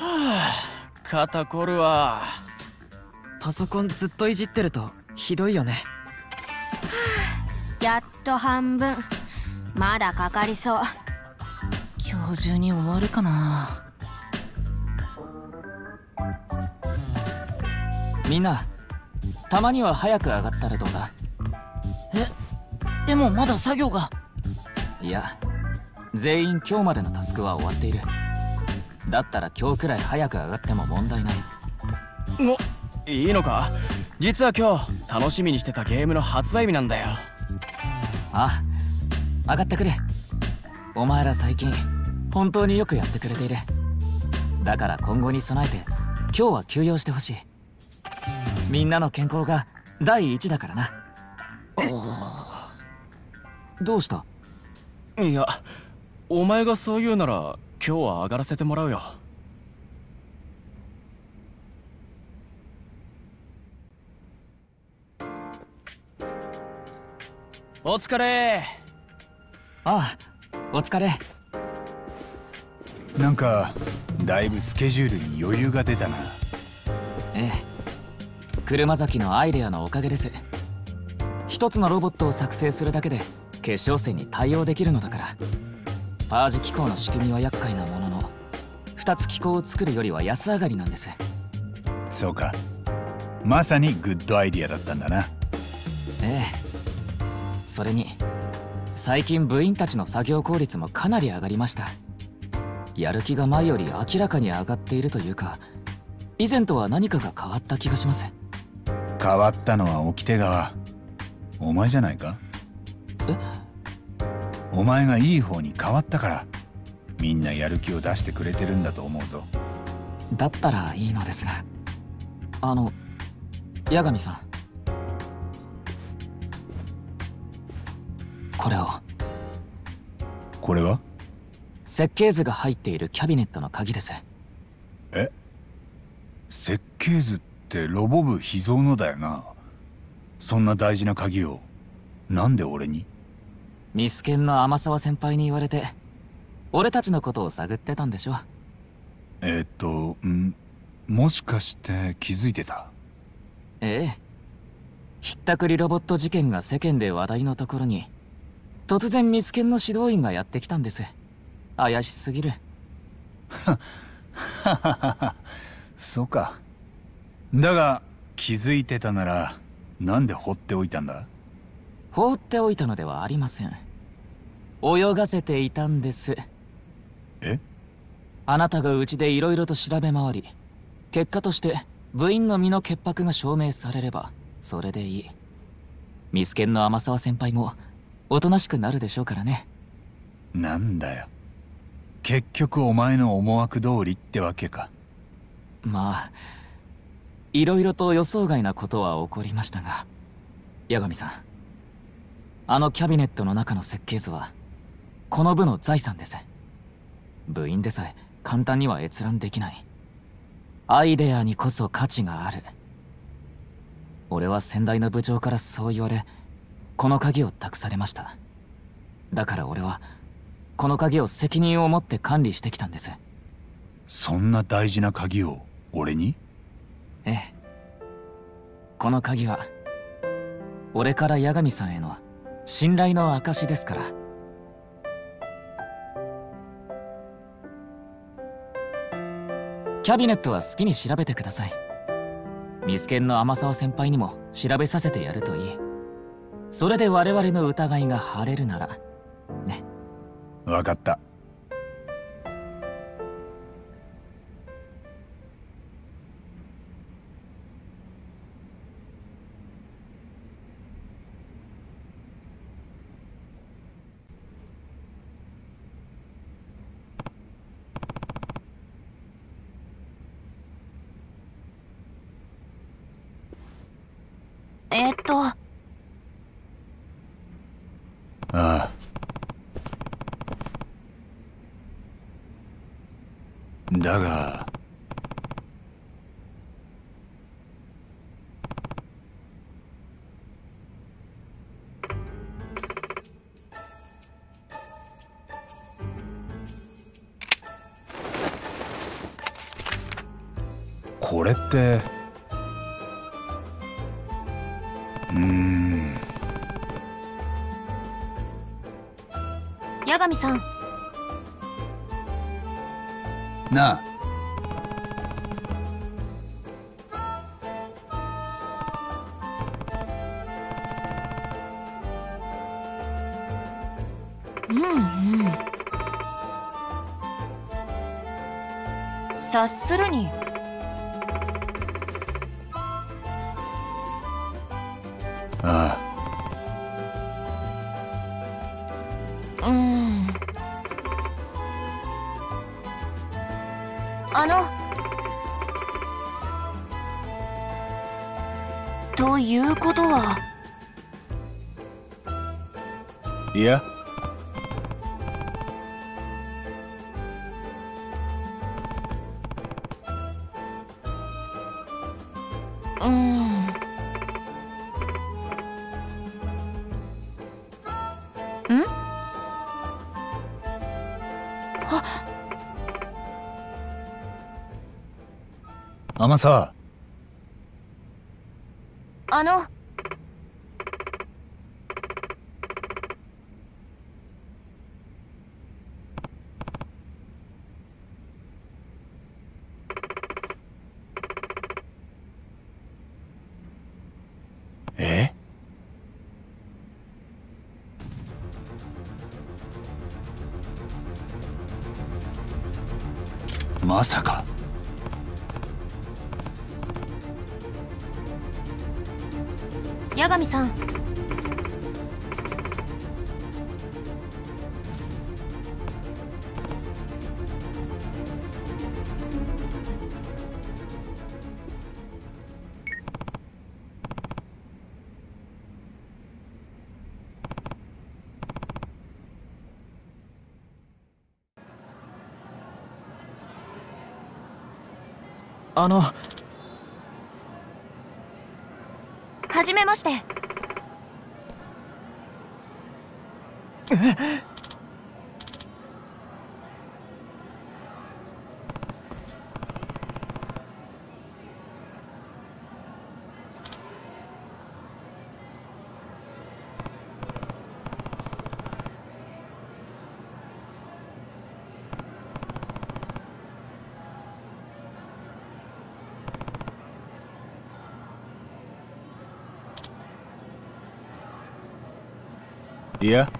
はあ肩こるわ。パソコンずっといじってるとひどいよね。はあやっと半分まだかかりそう。今日中に終わるかな。みんなたまには早く上がったらどうだ？えでもまだ作業が。いや全員今日までのタスクは終わっているだったら今日くらい早く上がっても問題ない。おいいのか？実は今日楽しみにしてたゲームの発売日なんだよ。ああ上がってくれ。お前ら最近本当によくやってくれている。だから今後に備えて今日は休養してほしい。みんなの健康が第一だからな。どうした？いやお前がそう言うなら今日は上がらせてもらうよ。お疲れ。ああお疲れ。なんかだいぶスケジュールに余裕が出たな。ええ。車崎のアイデアのおかげです。一つのロボットを作成するだけで決勝戦に対応できるのだからパージ機構の仕組みは厄介なものの2つ機構を作るよりは安上がりなんです。そうか。まさにグッドアイディアだったんだな。ええ。それに最近部員たちの作業効率もかなり上がりました。やる気が前より明らかに上がっているというか以前とは何かが変わった気がします変わったのは掟側。お前じゃないか？え？お前がいい方に変わったからみんなやる気を出してくれてるんだと思うぞ。だったらいいのですがあの八神さん。これを。これは設計図が入っているキャビネットの鍵です。え？設計図ってロボ部秘蔵のだよな。そんな大事な鍵をなんで俺に？ミスケンの天沢先輩に言われて俺たちのことを探ってたんでしょえー、っとん？もしかして気づいてた？ええ。ひったくりロボット事件が世間で話題のところに突然ミスケンの指導員がやってきたんです。怪しすぎる。はははそうか。だが気づいてたならなんで放っておいたんだ？放っておいたのではありません泳がせていたんです。え？あなたがうちで色々と調べ回り結果として部員の身の潔白が証明されればそれでいい。ミスケンの天沢先輩もおとなしくなるでしょうからね。なんだよ。結局お前の思惑通りってわけか。まあいろいろと予想外なことは起こりましたが八神さんあのキャビネットの中の設計図はこの部の財産です。部員でさえ簡単には閲覧できない。アイデアにこそ価値がある。俺は先代の部長からそう言われこの鍵を託されました。だから俺はこの鍵を責任を持って管理してきたんです。そんな大事な鍵を俺に？ええ。この鍵は俺から八神さんへの信頼の証ですからキャビネットは好きに調べてください。ミスケンの天沢先輩にも調べさせてやるといい。それで我々の疑いが晴れるなら。ね。分かった。えっと。ああ。だが。これって。察するに。あうん。あの。ということは。あいや天沢あの。え？まさか八神さん。あのはじめまして。い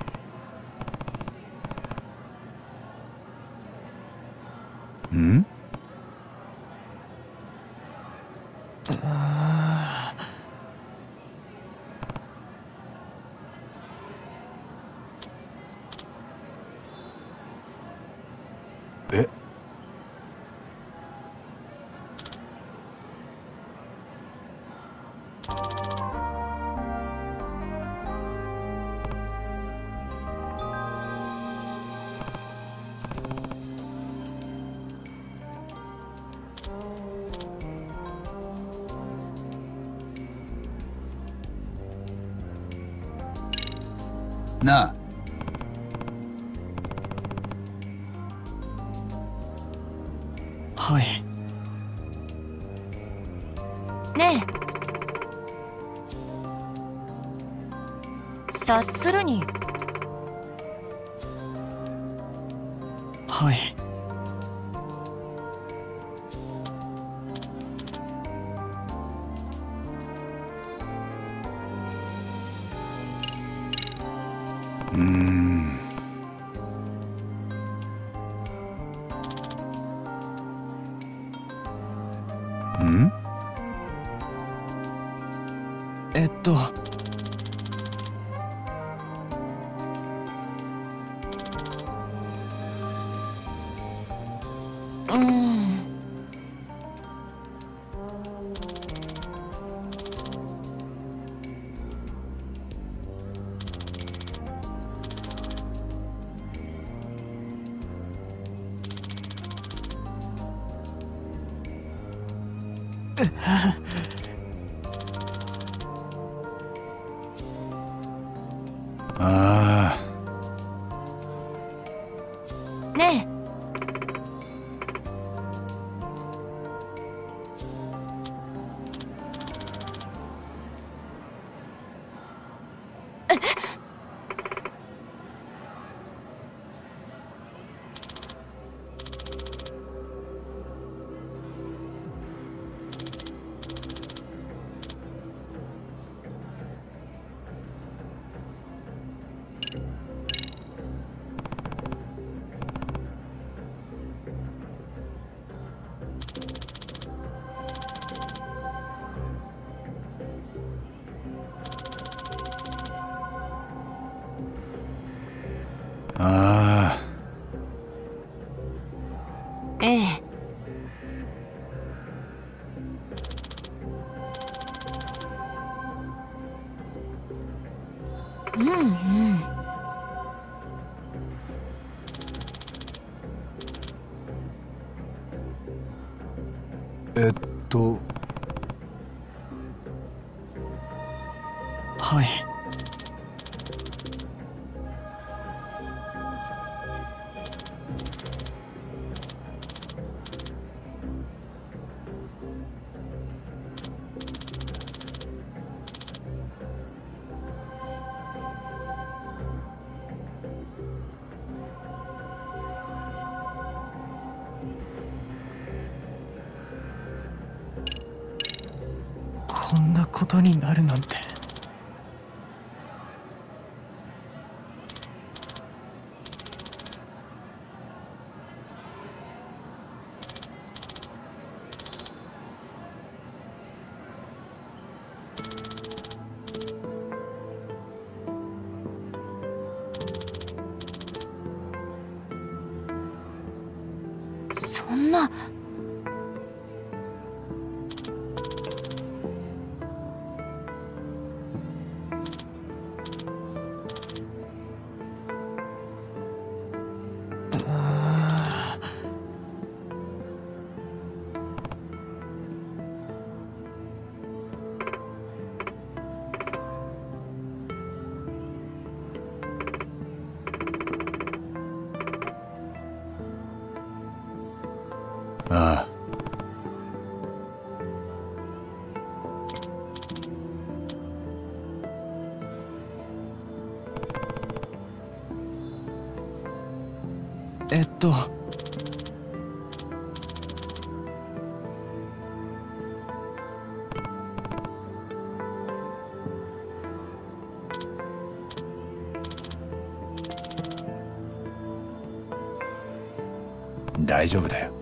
な。あはいねえ。察するにええっと。はい。なと大丈夫だよ。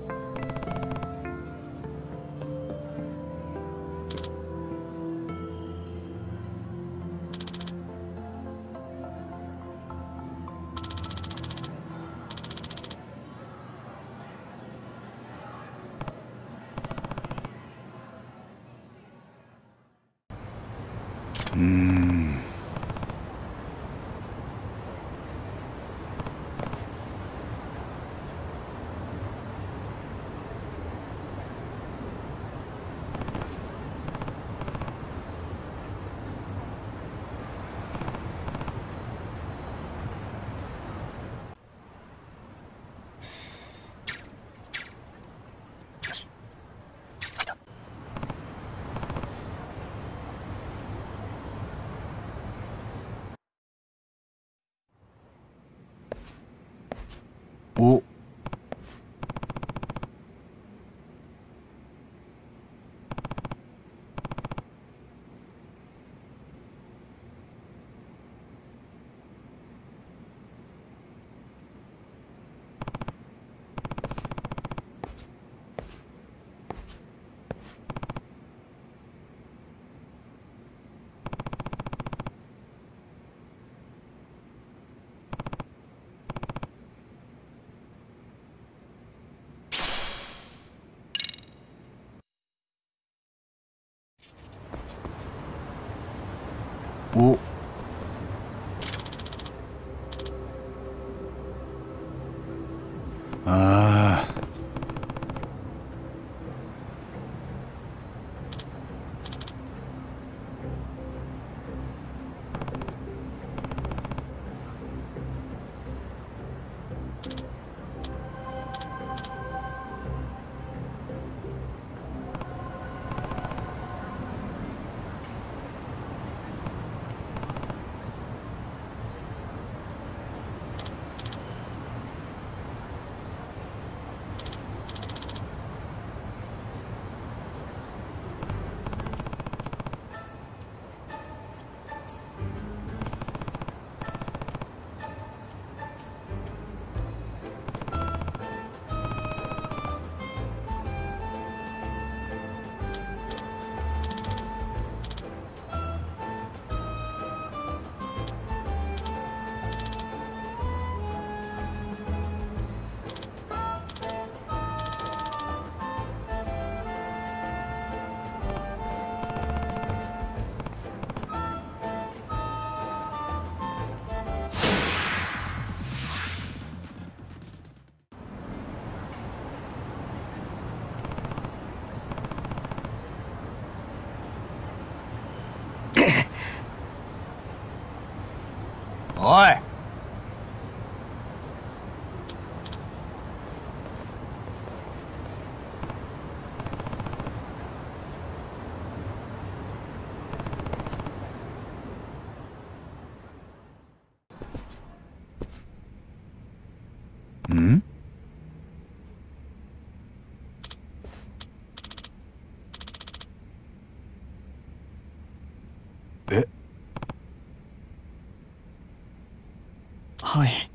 はい。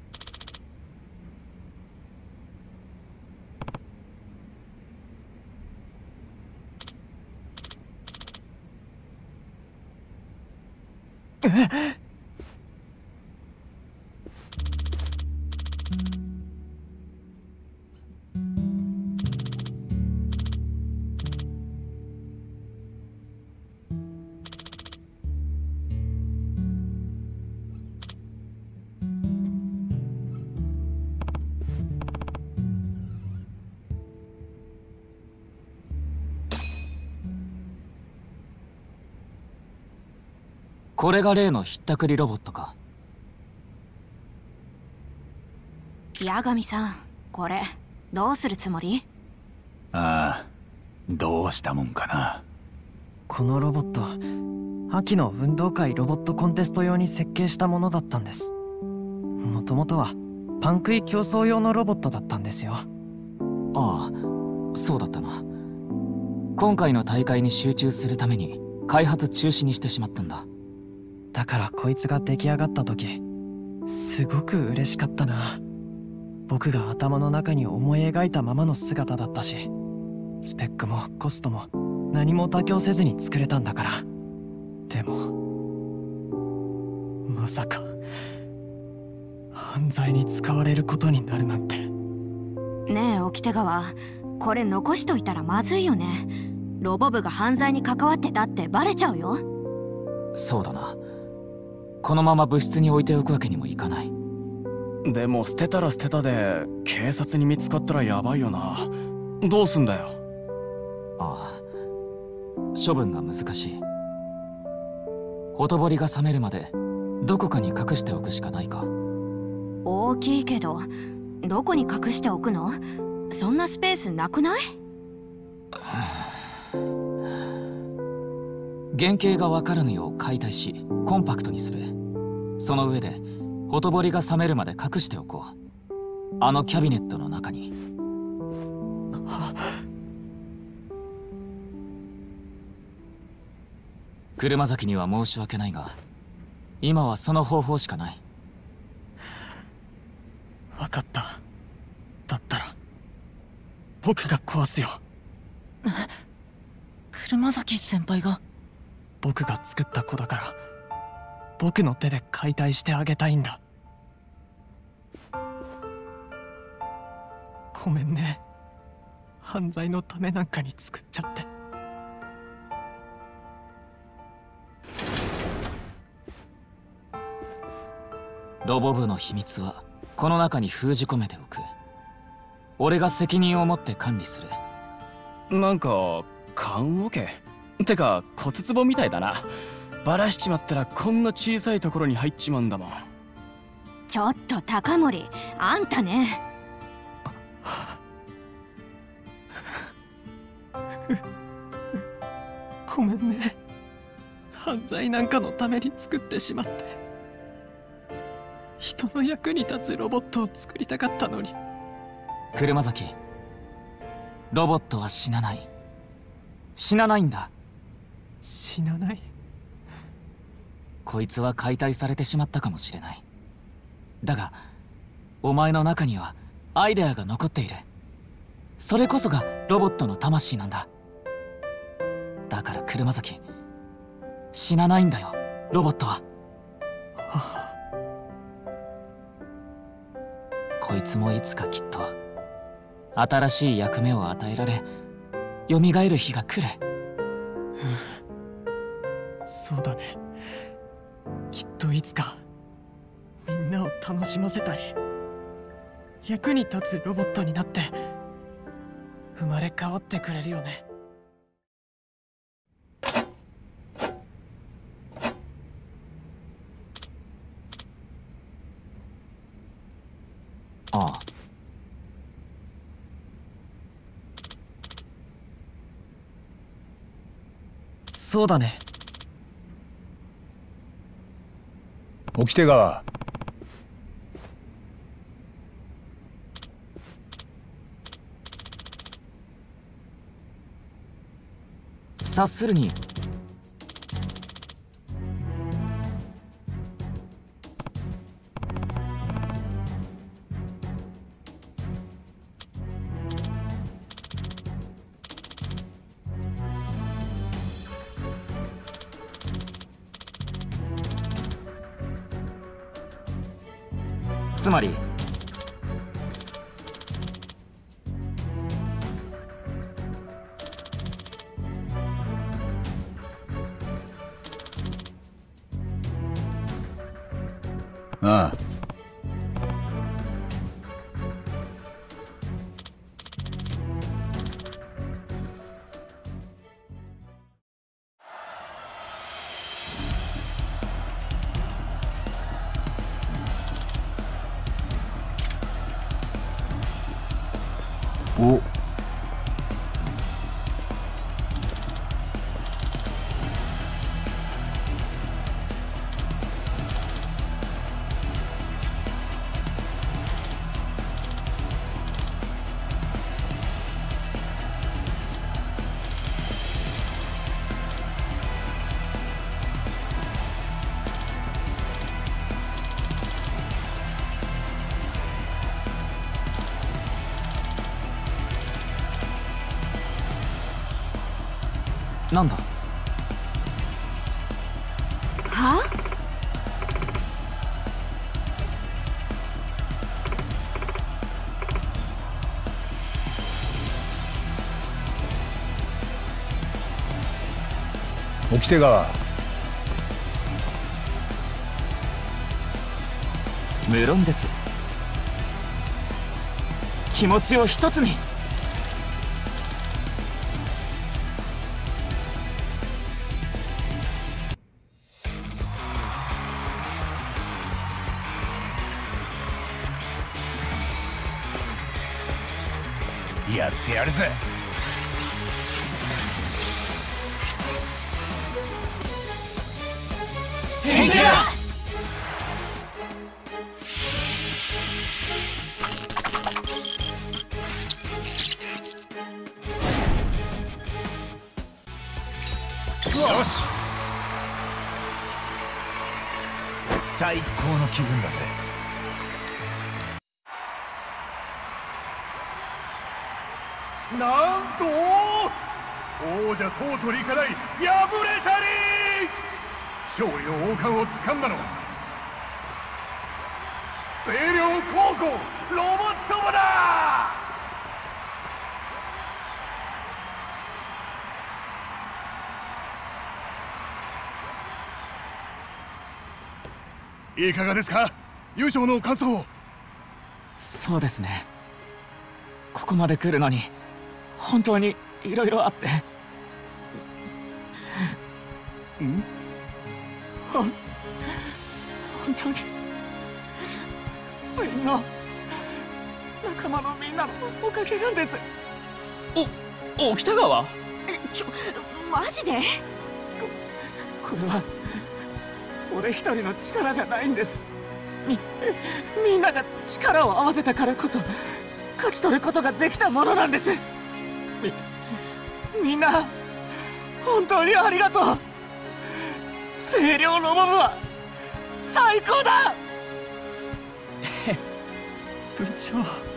これが例のひったくりロボットか。八神さんこれどうするつもり？ああどうしたもんかな。このロボット秋の運動会ロボットコンテスト用に設計したものだったんです。もともとはパン食い競争用のロボットだったんですよ。ああそうだったな。今回の大会に集中するために開発中止にしてしまったんだだからこいつが出来上がった時すごく嬉しかったな。僕が頭の中に思い描いたままの姿だったしスペックもコストも何も妥協せずに作れたんだから。でもまさか犯罪に使われることになるなんて。ねえ沖手川これ残しといたらまずいよね。ロボ部が犯罪に関わってたってバレちゃうよ。そうだなこのまま部室に置いておくわけにもいかない。でも捨てたら捨てたで警察に見つかったらヤバいよな。どうすんだよ。ああ。処分が難しい。ほとぼりが冷めるまでどこかに隠しておくしかないか。大きいけどどこに隠しておくの？そんなスペースなくない？原型がわからぬよう解体しコンパクトにする。その上でほとぼりが冷めるまで隠しておこう。あのキャビネットの中に。車崎には申し訳ないが今はその方法しかない。分かった。だったら僕が壊すよ。車崎先輩が僕が作った子だから僕の手で解体してあげたいんだ。ごめんね。犯罪のためなんかに作っちゃって。ロボ部の秘密はこの中に封じ込めておく。俺が責任を持って管理する。なんか棺桶てか骨壺みたいだな。バラしちまったらこんな小さいところに入っちまうんだもん。ちょっと高森あんたね。ごめんね。犯罪なんかのために作ってしまって。人の役に立つロボットを作りたかったのに。車崎ロボットは死なない。死なないんだ死なない？こいつは解体されてしまったかもしれない。だがお前の中にはアイデアが残っている。それこそがロボットの魂なんだ。だから車崎死なないんだよロボットは。はこいつもいつかきっと新しい役目を与えられ蘇る日が来る。そうだね。きっといつかみんなを楽しませたり役に立つロボットになって生まれ変わってくれるよね。ああ。そうだね掟川察するに。まり掟川無論です気持ちを一つによし。最高の気分だぜ。なんと王者トートリーから敗れたり。勝利の王冠を掴んだのは星稜高校ロボット部だ。いかがですか？優勝の感想を。そうですね。ここまで来るのに本当にいろいろあって。ん？ほん本当に部員の仲間のみんなのおかげなんです。お北川？ちょマジで？これは俺一人の力じゃないんです。みみんなが力を合わせたからこそ勝ち取ることができたものなんです。みみんな本当にありがとう。星稜のモブは最高だ。部長。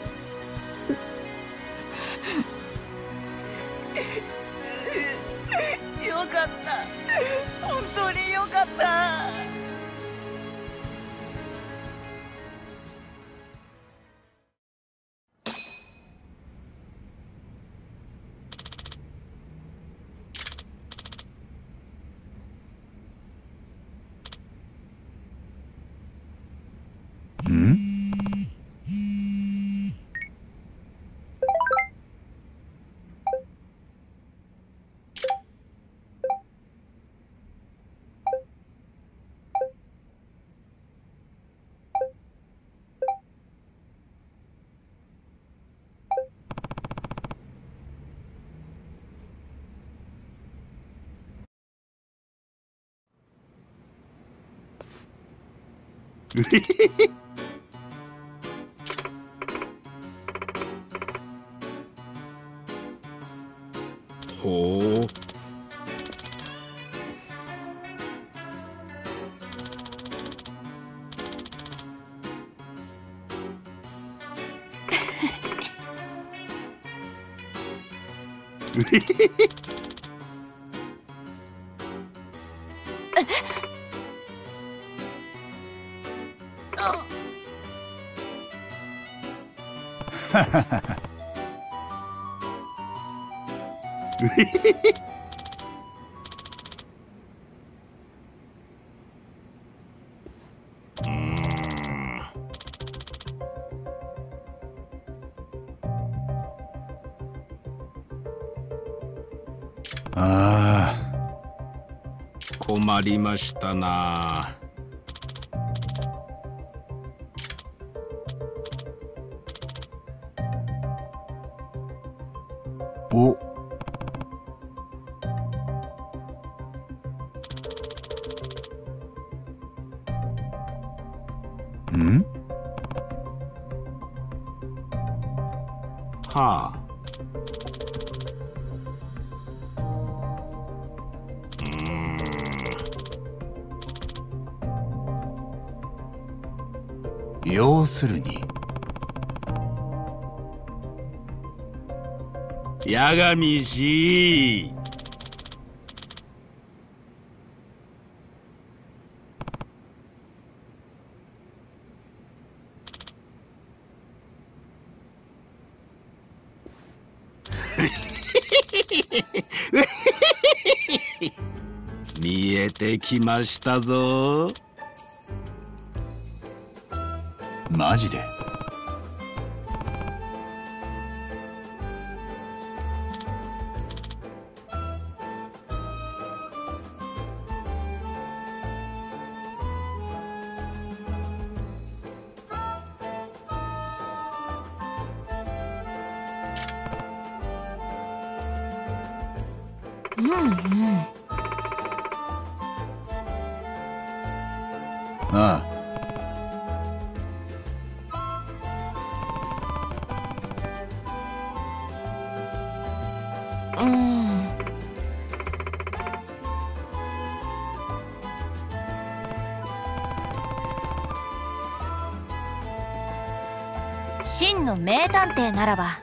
ん。あ りましたな。お。ん？はあ。要するに。八神氏見えてきましたぞマジで。うんうん。名探偵ならば